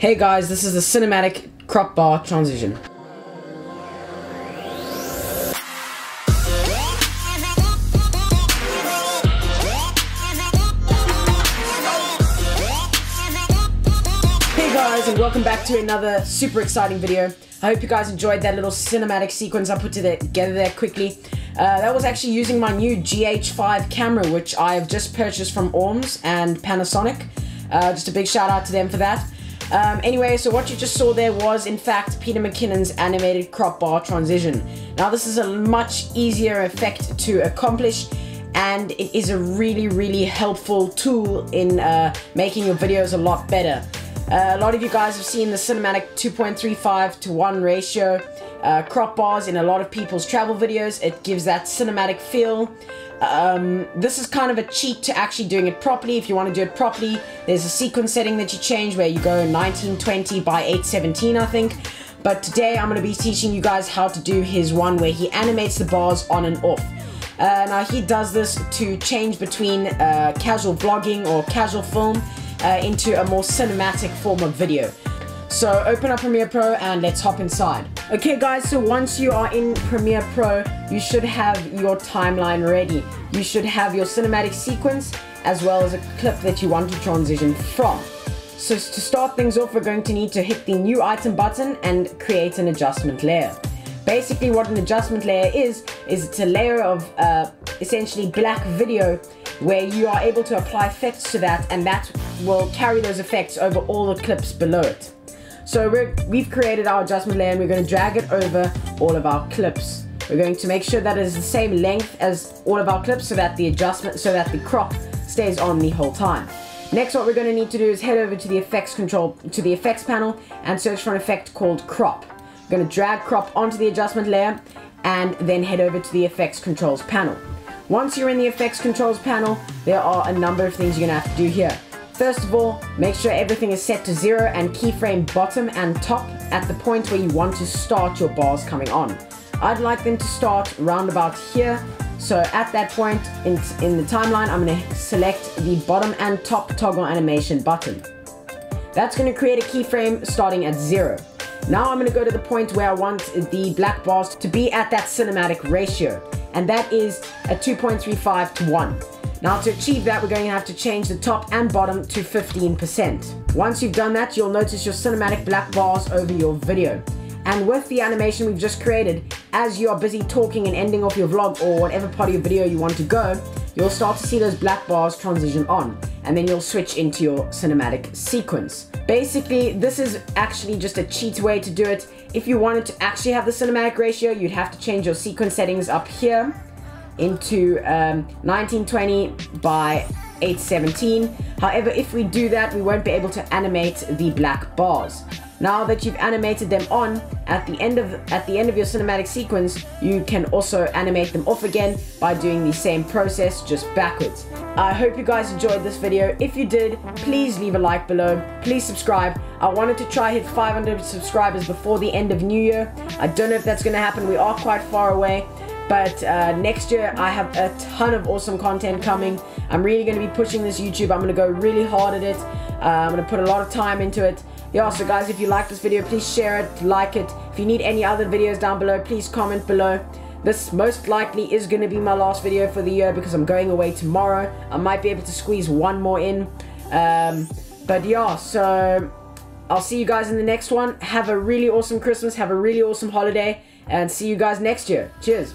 Hey guys, this is the cinematic crop bar transition. Hey guys and welcome back to another super exciting video. I hope you guys enjoyed that little cinematic sequence I put together there quickly. Uh, that was actually using my new GH5 camera which I've just purchased from Orms and Panasonic. Uh, just a big shout out to them for that. Um, anyway, so what you just saw there was in fact Peter McKinnon's animated crop bar transition. Now this is a much easier effect to accomplish and it is a really really helpful tool in uh, making your videos a lot better. Uh, a lot of you guys have seen the cinematic 2.35 to 1 ratio uh, crop bars in a lot of people's travel videos. It gives that cinematic feel. Um, this is kind of a cheat to actually doing it properly. If you want to do it properly, there's a sequence setting that you change where you go 1920 by 817, I think. But today I'm going to be teaching you guys how to do his one where he animates the bars on and off. Uh, now he does this to change between uh, casual vlogging or casual film uh, into a more cinematic form of video. So open up Premiere Pro and let's hop inside. Okay guys, so once you are in Premiere Pro, you should have your timeline ready. You should have your cinematic sequence as well as a clip that you want to transition from. So to start things off, we're going to need to hit the new item button and create an adjustment layer. Basically what an adjustment layer is, is it's a layer of uh, essentially black video where you are able to apply effects to that and that will carry those effects over all the clips below it. So we have created our adjustment layer and we're going to drag it over all of our clips. We're going to make sure that it is the same length as all of our clips so that the adjustment, so that the crop stays on the whole time. Next what we're going to need to do is head over to the effects control, to the effects panel and search for an effect called crop. We're going to drag crop onto the adjustment layer and then head over to the effects controls panel. Once you're in the effects controls panel, there are a number of things you're to have to do here. First of all, make sure everything is set to zero and keyframe bottom and top at the point where you want to start your bars coming on. I'd like them to start round about here. So at that point in, in the timeline, I'm to select the bottom and top toggle animation button. That's to create a keyframe starting at zero. Now I'm to go to the point where I want the black bars to be at that cinematic ratio. And that is a 2.35 to 1. Now to achieve that, we're going to have to change the top and bottom to 15%. Once you've done that, you'll notice your cinematic black bars over your video. And with the animation we've just created, as you are busy talking and ending off your vlog or whatever part of your video you want to go, you'll start to see those black bars transition on. And then you'll switch into your cinematic sequence. Basically, this is actually just a cheat way to do it. If you wanted to actually have the cinematic ratio, you'd have to change your sequence settings up here into um, 1920 by 817. However, if we do that, we won't be able to animate the black bars. Now that you've animated them on, at the end of at the end of your cinematic sequence, you can also animate them off again by doing the same process, just backwards. I hope you guys enjoyed this video. If you did, please leave a like below. Please subscribe. I wanted to try hit 500 subscribers before the end of New Year. I don't know if that's going to happen. We are quite far away. But uh, next year, I have a ton of awesome content coming. I'm really going to be pushing this YouTube. I'm going to go really hard at it. Uh, I'm going to put a lot of time into it. Yeah, so guys, if you like this video, please share it, like it. If you need any other videos down below, please comment below. This most likely is going to be my last video for the year because I'm going away tomorrow. I might be able to squeeze one more in. Um, but yeah, so I'll see you guys in the next one. Have a really awesome Christmas. Have a really awesome holiday. And see you guys next year. Cheers.